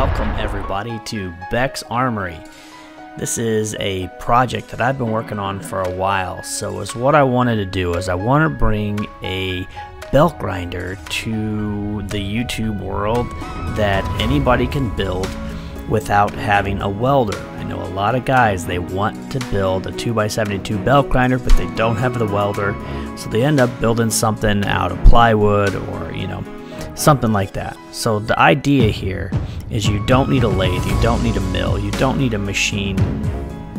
welcome everybody to Beck's Armory. This is a project that I've been working on for a while. So what I wanted to do is I want to bring a belt grinder to the YouTube world that anybody can build without having a welder. I know a lot of guys they want to build a 2x72 belt grinder but they don't have the welder so they end up building something out of plywood or you know something like that. So the idea here is you don't need a lathe, you don't need a mill, you don't need a machine,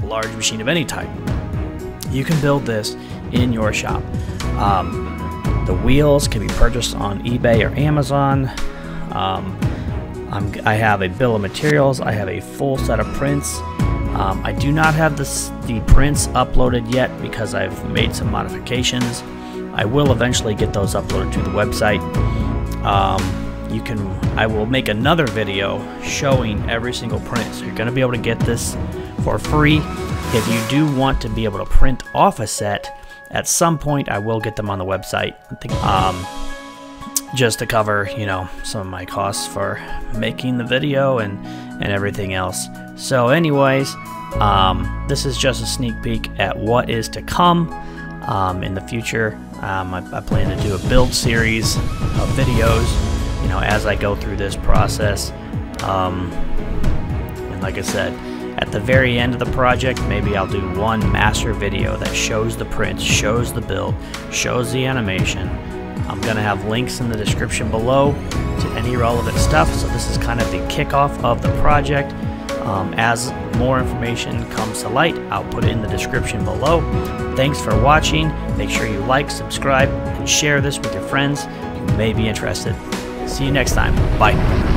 large machine of any type. You can build this in your shop. Um, the wheels can be purchased on eBay or Amazon. Um, i have a bill of materials. I have a full set of prints. Um, I do not have this, the prints uploaded yet because I've made some modifications. I will eventually get those uploaded to the website. Um, you can I will make another video showing every single print. So you're gonna be able to get this for free. If you do want to be able to print off a set at some point I will get them on the website. Um, just to cover you know some of my costs for making the video and and everything else. So anyways um, this is just a sneak peek at what is to come um, in the future um, I, I plan to do a build series of videos, you know, as I go through this process. Um, and like I said, at the very end of the project, maybe I'll do one master video that shows the prints, shows the build, shows the animation. I'm going to have links in the description below to any relevant stuff. So this is kind of the kickoff of the project. Um, as more information comes to light, I'll put it in the description below. Thanks for watching. Make sure you like, subscribe, and share this with your friends who may be interested. See you next time. Bye.